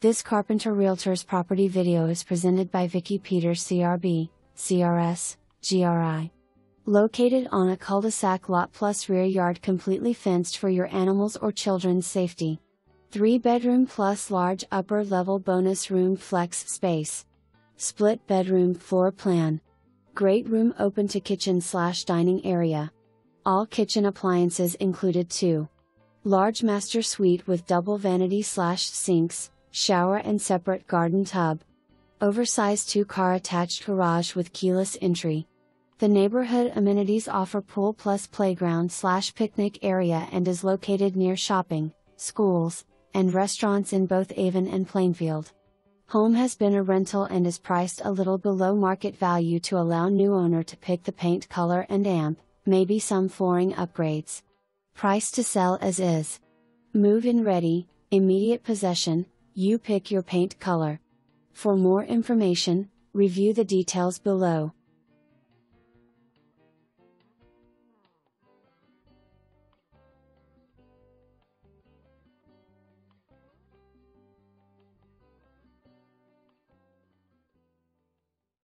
This Carpenter Realtors property video is presented by Vicky Peters CRB, CRS, GRI. Located on a cul-de-sac lot plus rear yard completely fenced for your animals or children's safety. 3 bedroom plus large upper level bonus room flex space. Split bedroom floor plan. Great room open to kitchen slash dining area. All kitchen appliances included too. Large master suite with double vanity slash sinks, shower and separate garden tub. Oversized two car attached garage with keyless entry. The neighborhood amenities offer pool plus playground slash picnic area and is located near shopping, schools, and restaurants in both Avon and Plainfield. Home has been a rental and is priced a little below market value to allow new owner to pick the paint color and amp, maybe some flooring upgrades. Price to sell as is. Move in ready, immediate possession, you pick your paint color. For more information, review the details below.